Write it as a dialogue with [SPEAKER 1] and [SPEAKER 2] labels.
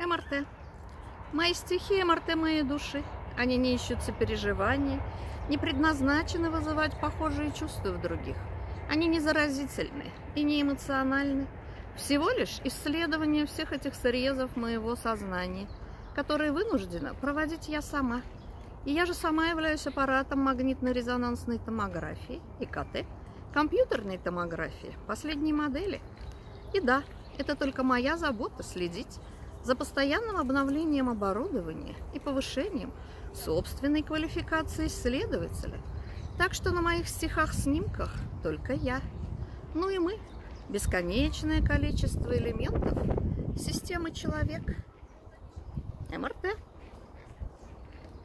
[SPEAKER 1] МРТ. Мои стихи МРТ моей души. Они не ищут сопереживания, не предназначены вызывать похожие чувства в других. Они не заразительны и не эмоциональны. Всего лишь исследование всех этих срезов моего сознания, которые вынуждена проводить я сама. И я же сама являюсь аппаратом магнитно-резонансной томографии, ИКТ, компьютерной томографии, последней модели. И да, это только моя забота следить за постоянным обновлением оборудования и повышением собственной квалификации исследователя. Так что на моих стихах-снимках только я. Ну и мы. Бесконечное количество элементов системы человек. МРТ.